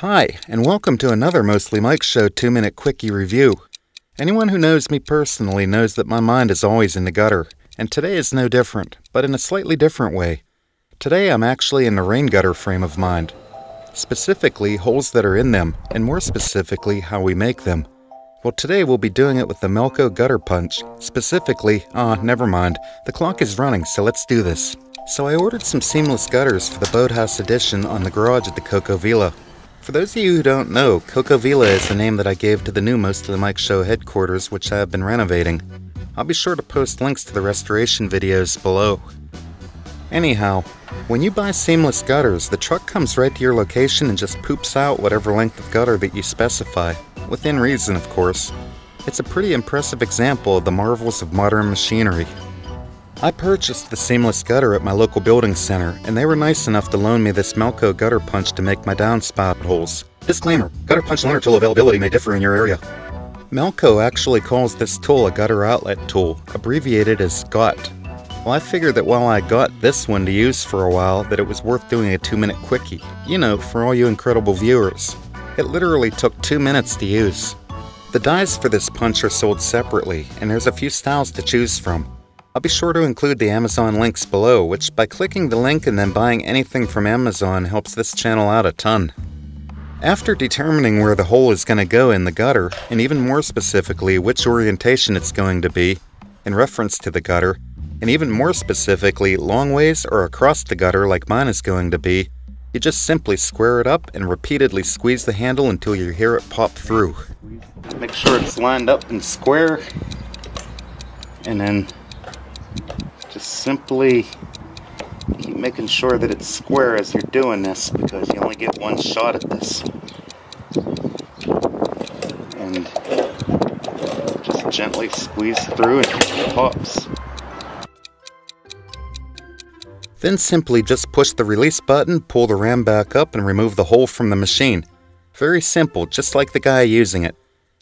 Hi, and welcome to another Mostly Mike Show 2 Minute Quickie Review. Anyone who knows me personally knows that my mind is always in the gutter, and today is no different, but in a slightly different way. Today I'm actually in the rain gutter frame of mind. Specifically, holes that are in them, and more specifically, how we make them. Well, today we'll be doing it with the Malco Gutter Punch. Specifically, ah, never mind, the clock is running, so let's do this. So I ordered some seamless gutters for the Boathouse Edition on the garage at the Coco Villa. For those of you who don't know, Coco Villa is the name that I gave to the new Most of the Mike Show headquarters, which I have been renovating. I'll be sure to post links to the restoration videos below. Anyhow, when you buy seamless gutters, the truck comes right to your location and just poops out whatever length of gutter that you specify, within reason, of course. It's a pretty impressive example of the marvels of modern machinery. I purchased the seamless gutter at my local building center, and they were nice enough to loan me this Malco gutter punch to make my downspout holes. Disclaimer, gutter punch loaner tool availability may differ in your area. Malco actually calls this tool a gutter outlet tool, abbreviated as GOT. Well, I figured that while I got this one to use for a while, that it was worth doing a two minute quickie. You know, for all you incredible viewers. It literally took two minutes to use. The dies for this punch are sold separately, and there's a few styles to choose from. I'll be sure to include the Amazon links below, which by clicking the link and then buying anything from Amazon helps this channel out a ton. After determining where the hole is going to go in the gutter, and even more specifically which orientation it's going to be, in reference to the gutter, and even more specifically long ways or across the gutter like mine is going to be, you just simply square it up and repeatedly squeeze the handle until you hear it pop through. Make sure it's lined up and square, and then just simply keep making sure that it's square as you're doing this because you only get one shot at this. And just gently squeeze through and it pops. Then simply just push the release button, pull the ram back up, and remove the hole from the machine. Very simple, just like the guy using it.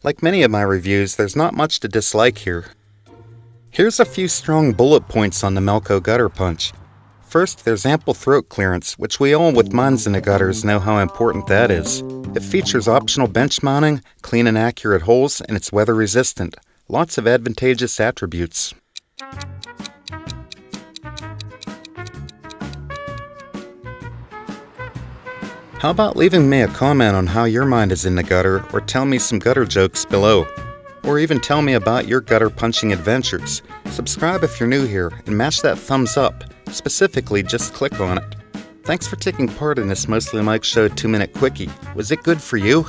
Like many of my reviews, there's not much to dislike here. Here's a few strong bullet points on the Malco gutter punch. First, there's ample throat clearance, which we all with mines in the gutters know how important that is. It features optional bench mounting, clean and accurate holes, and it's weather resistant. Lots of advantageous attributes. How about leaving me a comment on how your mind is in the gutter, or tell me some gutter jokes below? Or even tell me about your gutter punching adventures. Subscribe if you're new here and mash that thumbs up. Specifically, just click on it. Thanks for taking part in this Mostly Mike Show 2 Minute Quickie. Was it good for you?